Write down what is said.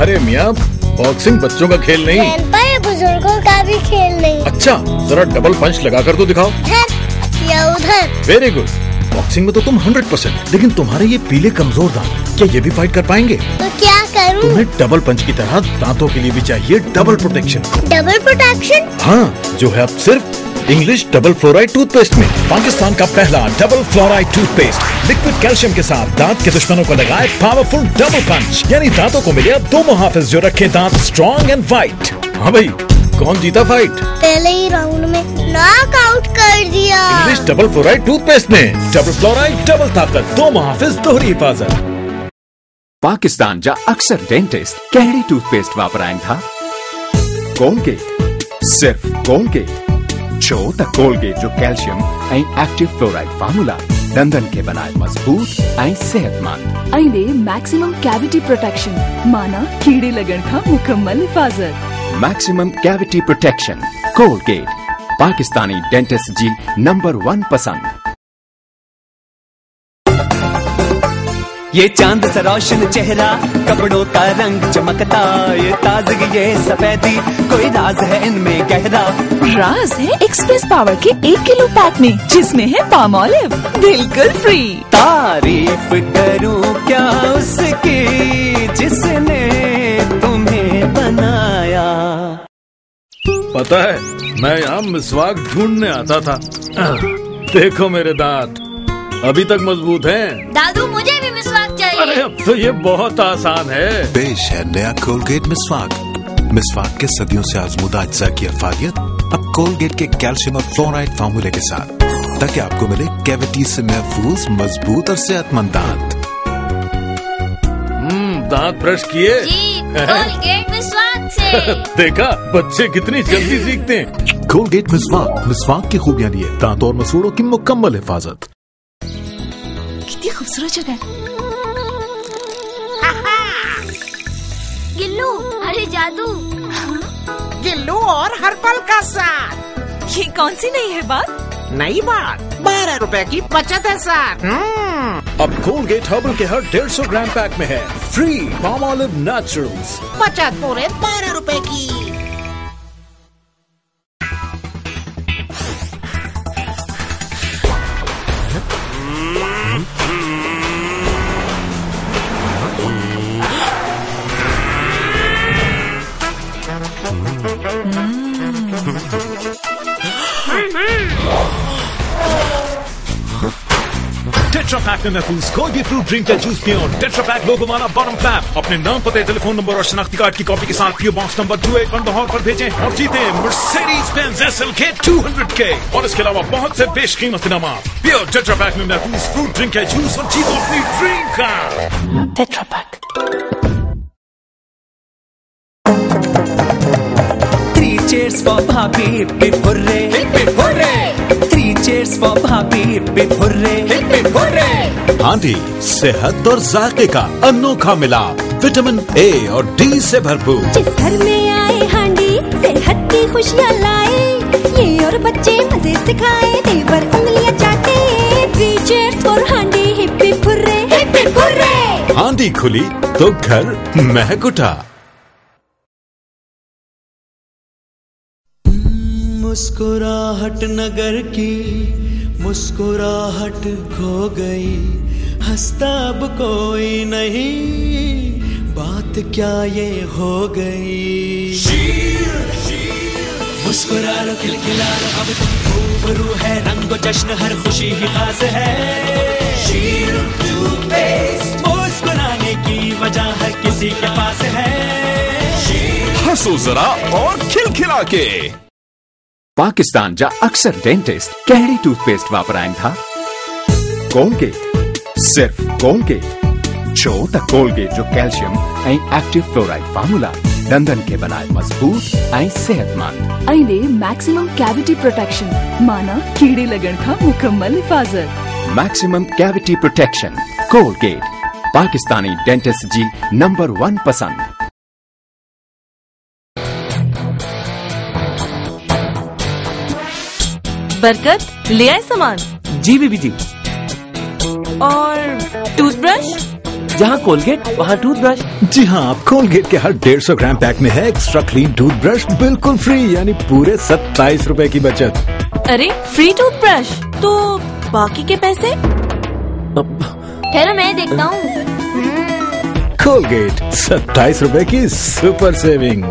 अरे मियाँ बॉक्सिंग बच्चों का खेल नहीं। ये बुज़ुर्गों का भी खेल नहीं। अच्छा जरा डबल पंच लगा कर तो दिखाओ। इधर या उधर। वेरी गुड बॉक्सिंग में तो तुम हंड्रेड परसेंट लेकिन तुम्हारे ये पीले कमज़ोर दांत क्या ये भी फाइट कर पाएँगे? तो क्या करूँ? तुम्हें डबल पंच की तरह दांतों के लिए भी चाहिए डबल प्रोटेक्शन डबल प्रोटेक्शन हाँ जो है अब सिर्फ़ इंग्लिश डबल फ्लोराइड टूथपेस्ट में। पाकिस्तान का पहला double fluoride toothpaste liquid calcium के साथ दांत के दुश्मनों को लगाए पावरफुल डबल पंच यानी दांतों को मिले अब दो मुहाफिज जो रखे दांत स्ट्रॉन्ग एंड वाइट हाँ भाई कौन जीता फाइट पहले ही राउंड में नॉक आउट कर दिया। इंग्लिश डबल फ्लोराइड टूथपेस्ट में डबल फ्लोराइड डबल ताकत दो मुहाफिज दोहरी हिफाजत। पाकिस्तान जा अक्सर डेंटिस्ट कहिड़ी टूथपेस्ट वापराइनि था। कोलगेट सिर्फ़ कोलगेट छो त कोलगेट जो कैल्शियम ऐं एक्टिव फ्लोराइड फार्मूला दंदन खे बनाए मज़बूत ऐं सेहतमंद। ऐं दे मैक्सिमम कैविटी प्रोटेक्शन माना कीड़े लगन खां मुकम्मल हिफ़ाज़त। Maximum cavity protection Colgate Pakistani dentist जी नंबर वन पसंद। ये चाँद सा रोशन चेहरा कपड़ों का रंग चमकता ये ताजगी ये सफेदी कोई राज है इनमें गहरा। राज है एक्सप्रेस पावर के एक किलो पैक में जिसमें है पाम ऑलिव बिल्कुल फ्री तारीफ़ करूँ क्या उसकी जिसने तुम्हें बनाया? पता है मैं यहाँ मिसवाक ढूँढने आता था। देखो मेरे दांत। अभी तक मज़बूत हैं। दादू मुझे भी मिसवाक चाहिए। अरे अब तो ये बहुत आसान है। पेश है नया कोलगेट मिसवाक। मिसवाक के सदियों से आजमुदा अज्जा की अफादियत अब कोलगेट के कैल्शियम और फ्लोराइड फार्मूले के साथ ताकि आपको मिले कैविटी से महफूज मज़बूत और सेहतमंद दांत। हम्म दांत ब्रश किए। कोलगेट मिसवाक से। देखा बच्चे कितनी जल्दी सीखते हैं। कोलगेट मिसवाक मिसवाक की खूबियाँ लिए दांतों और मसूड़ों की मुकम्मल हिफाजत। जगह है गिल्लू अरे जादू। गिल्लू और हर पल का साथ। ये कौन सी नई है बात? नई बात बारह रुपए की बचत है साथ हम्म, अब कोलगेट हर्बल के हर डेढ़ सौ ग्राम पैक में है। फ्री पाम ऑलिव नेचुरल्स बचत पूरे बारह रुपए की। टेट्रा पैक में महफूज कोई भी फ्रूट ड्रिंक या जूस पियो। टेट्रा पैक लोगो वाला बॉटम फ्लैप अपने नाम पते टेलीफोन नंबर और शनाख्ती कार्ड की कॉपी के साथ PO box number two eight Lahore पर भेजें और जीते मर्सिडीज बेंज एसएल के 200 के और इसके अलावा बहुत से बेशकीमत इनाम पियो टेट्रा पैक में महफूज फ्रूट ड्रिंक या जूस और जीतो अपनी ड्रीम का। Tetra Pak three cheers for bhabhi hip hip hurray hip hip hurray three cheers for bhabhi hip hip आंधी सेहत और जायके का अनोखा मिलाप विटामिन ए और डी से भरपूर। जिस घर में आए हांडी सेहत की खुशियाँ लाए। ये और बच्चे मज़े से खाए देवर उंगलियाँ चाटे। Three cheers for handi hip hip hurray hip hip hurray आंधी खुली तो घर महक उठा। मुस्कुराहट नगर की मुस्कुराहट खो गई। हंसता अब कोई नहीं। बात क्या ये हो गई? मुस्कुरा लो, खिलखिला लो। अब तुम रूबरू है। रंग जश्न हर खुशी ही खास है। मुस्कुराने की वजह हर किसी के पास है। हंसो जरा और खिलखिला के। पाकिस्तान जा अक्सर डेंटिस्ट कहिड़ी टूथपेस्ट वापराइनि था। कोलगेट सिर्फ़ कोलगेट। छो त कोलगेट जो कैल्शियम ऐं एक्टिव फ्लोराइड फार्मूला दंदन खे बनाए मज़बूत ऐं सेहतमंद। ऐं ॾे मैक्सिमम कैविटी प्रोटेक्शन माना कीड़े लॻण खां मुकम्मल हिफ़ाज़त। Maximum cavity protection Colgate. Pakistani dentist जी नंबर वन पसंद। बरकत ले आए सामान। जी बीबी जी। और टूथब्रश जहाँ कोलगेट वहाँ टूथब्रश जी हाँ आप कोलगेट के हर डेढ़ सौ ग्राम पैक में है एक्स्ट्रा क्लीन टूथब्रश बिल्कुल फ्री यानी पूरे सत्ताईस रूपए की बचत। अरे फ्री टूथब्रश तो बाकी के पैसे? ठहरो मैं देखता हूँ। कोलगेट सत्ताईस रूपए की सुपर सेविंग